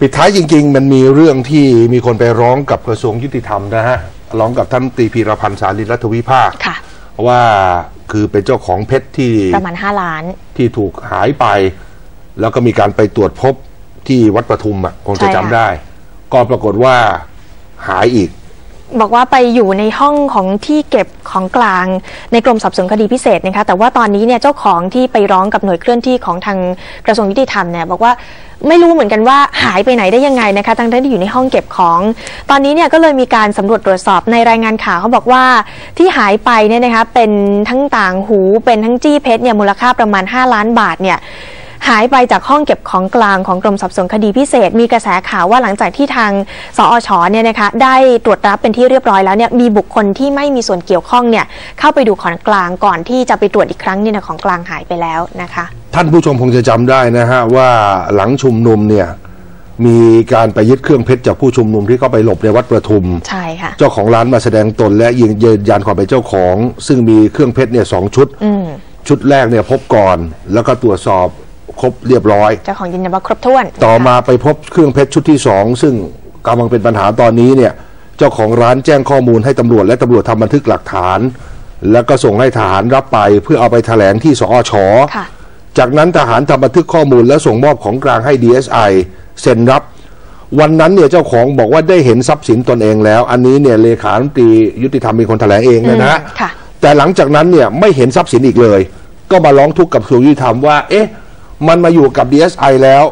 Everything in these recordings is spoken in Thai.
ปิดท้ายจริง ๆ มันมีเรื่องที่มีคนไปร้องกับกระทรวงยุติธรรมนะฮะร้องกับท่านตรีพีรพันธ์สารีรัฐวิภาคค่ะ ว่าคือเป็นเจ้าของเพชรที่ประมาณ 5 ล้าน ที่ถูกหายไป แล้วก็มีการไปตรวจพบที่วัดปทุมอะคงจะใช่จำค่ะ ได้ ก็ปรากฏว่าหายอีก บอกว่าไปอยู่ในห้องของที่เก็บของกลางในกรมสอบสวนคดีพิเศษนะคะแต่ว่าตอนนี้เนี่ยเจ้าของที่ไปร้องกับหน่วยเคลื่อนที่ของทางกระทรวงยุติธรรมเนี่ยบอกว่า ไม่รู้เหมือนกันว่าหายไปไหนได้ยังไงนะคะทั้งที่อยู่ในห้องเก็บของ ตอนนี้เนี่ยก็เลยมีการสำรวจตรวจสอบในรายงานข่าวเขาบอกว่าที่หายไปเนี่ยนะคะเป็นทั้งต่างหูเป็นทั้งจี้เพชรเนี่ยมูลค่าประมาณ 5 ล้านบาทเนี่ยหายไปจากห้องเก็บของกลางของกรมสอบสวนคดีพิเศษ มีกระแสข่าวว่าหลังจากที่ทางสอชเนี่ยนะคะได้ตรวจรับเป็นที่เรียบร้อยแล้วเนี่ยมีบุคคลที่ไม่มีส่วนเกี่ยวข้องเนี่ยเข้าไปดูของกลางก่อนที่จะไปตรวจอีกครั้งเนี่ยของกลางหายไปแล้วนะคะ ท่านผู้ชมคงจะจำได้นะฮะว่าหลังชุมนุมเนี่ยมีการไปยึดเครื่องเพชรจากผู้ชุมนุมที่เข้าไปหลบในวัดประทุม ใช่ค่ะ เจ้าของร้านมาแสดงตนและยืนยืนยันความเป็นเจ้าของ ซึ่งมีเครื่องเพชรเนี่ยสองชุดอืมชุดแรกเนี่ยพบก่อน แล้วก็ตรวจสอบครบเรียบร้อย เจ้าของยืนยันว่าครบถ้วน ต่อมาไปพบเครื่องเพชรชุดที่สองซึ่งกำลังเป็นปัญหาตอนนี้เนี่ยเจ้าของร้านแจ้งข้อมูลให้ตำรวจและตำรวจทำบันทึกหลักฐาน แล้วก็ส่งให้ทหารรับไปเพื่อเอาไปแถลงที่สอชค่ะ จากนั้นทหารทำบันทึกข้อมูลและส่งมอบของกลางให้ DSI เซ็นรับ วันนั้นเนี่ยเจ้าของบอกว่าได้เห็นทรัพย์สินตนเองแล้ว อันนี้เนี่ยเลขาธิการยุติธรรมเป็นคนแถลงเองเลยนะอืมค่ะ แต่หลังจากนั้นเนี่ยไม่เห็นทรัพย์สินอีกเลย ก็มาร้องทุกข์กับกระทรวงยุติธรรมว่า เอ๊ะ มันมาอยู่กับ DSI แล้ว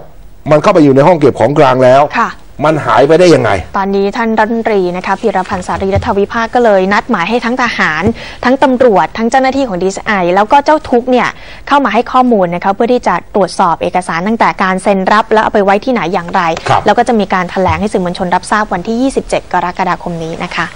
มันเข้าไปอยู่ในห้องเก็บของกลางแล้ว ค่ะ มันหายไปได้ยังไง ตอนนี้ท่านรัฐมนตรีนะคะพีรพันธ์สารีรัฐวิภาคก็เลย นัดหมายให้ทั้งทหาร ทั้งตำรวจ ทั้งเจ้าหน้าที่ของดีไอแล้วก็เจ้าทุกข์เนี่ยเข้ามาให้ข้อมูลนะคะเพื่อที่จะตรวจสอบเอกสารตั้งแต่การเซ็นรับแล้วเอาไปไว้ที่ไหนอย่างไรครับแล้วก็จะมีการแถลงให้สื่อมวลชนรับทราบวันที่ 27 กรกฎาคมนี้นะคะ